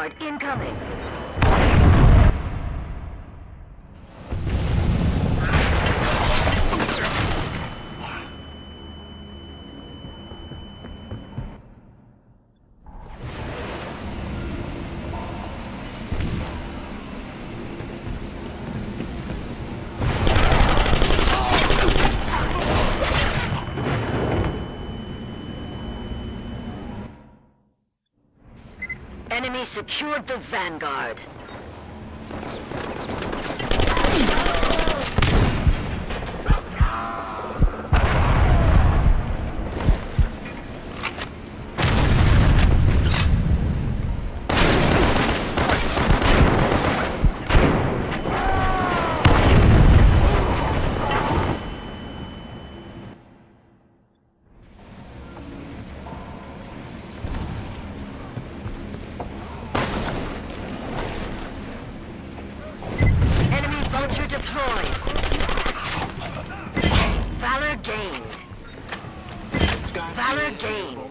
Vanguard incoming. Enemy secured the Vanguard. Sky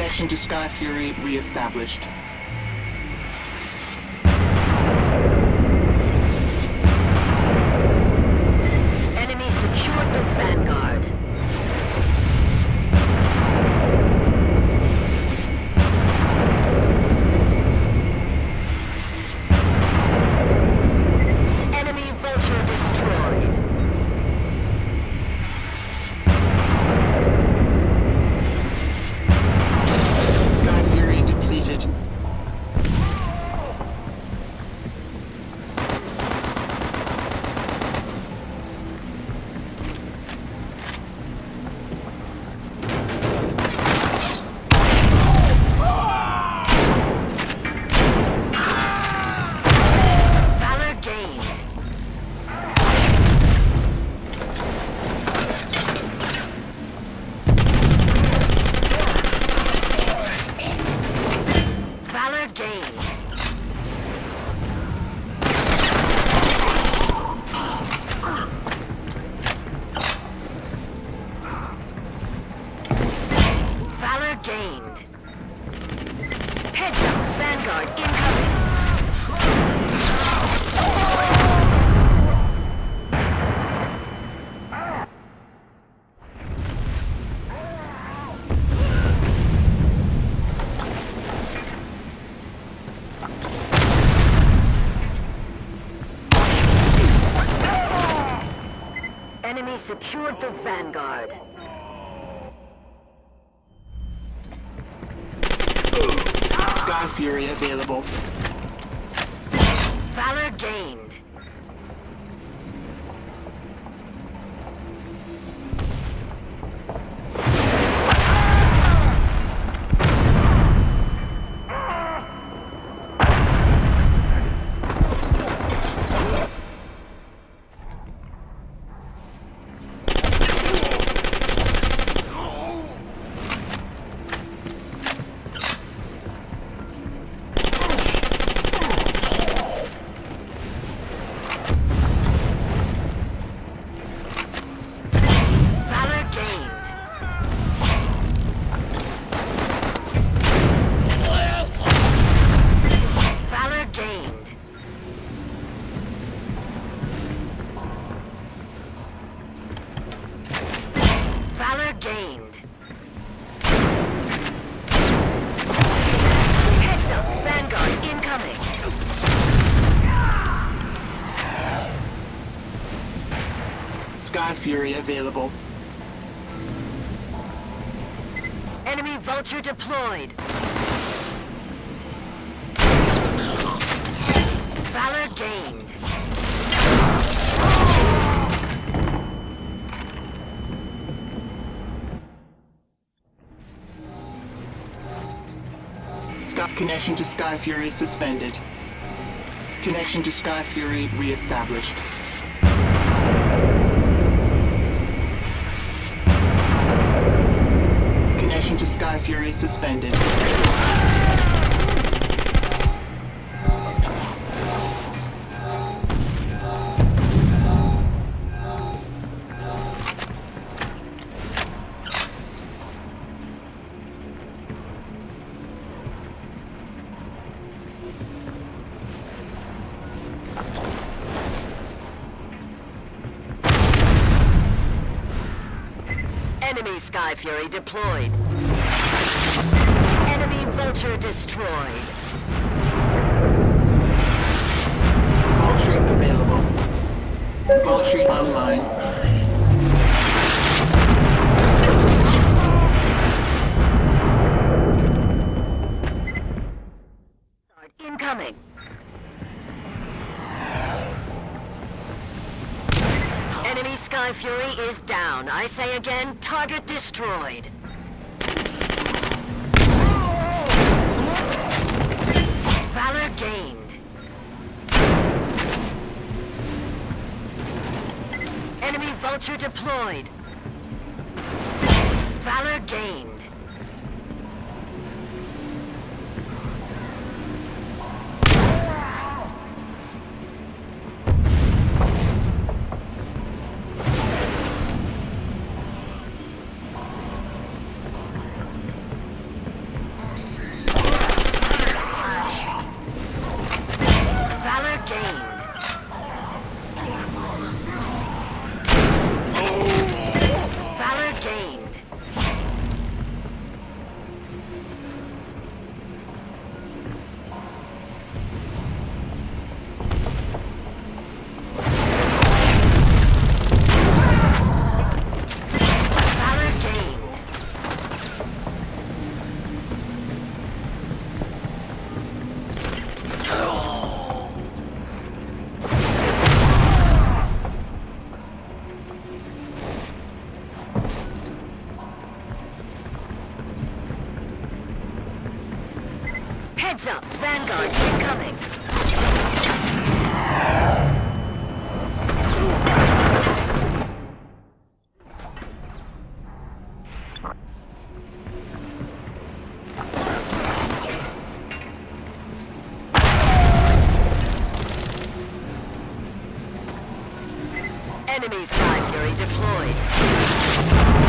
Connection to Sky Fury reestablished. Heads up, Vanguard incoming. Enemy secured the Vanguard. Sky Fury available. Valor gained. Gained. Heads up, Vanguard incoming. Sky Fury available. Enemy Vulture deployed. Valor gained. Connection to Sky Fury suspended. Connection to Sky Fury reestablished. Connection to Sky Fury suspended. Enemy Sky Fury deployed. Enemy Vulture destroyed. Vulture available. Vulture online. Enemy Sky Fury is down. I say again, target destroyed. Valor gained. Enemy Vulture deployed. Valor gained. Heads up, Vanguard incoming. Enemy Sky Fury deployed.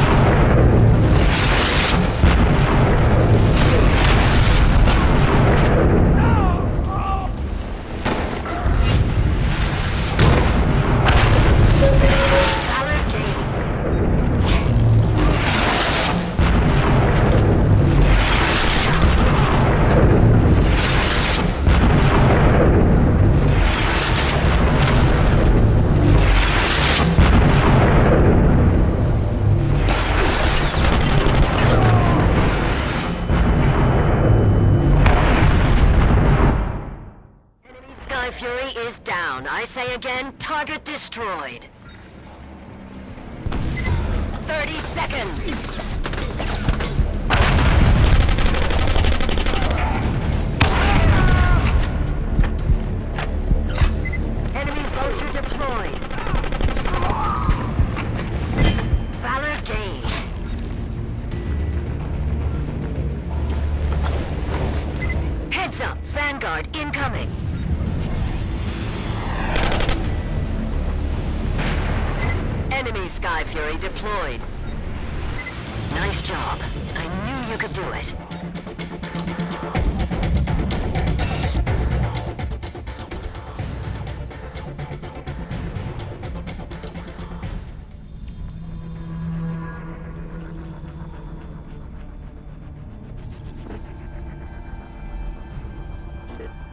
Fury is down. I say again, target destroyed. 30 seconds. Enemy. Valor gained. Heads up, Vanguard incoming. Sky Fury deployed. Nice job. I knew you could do it. Thank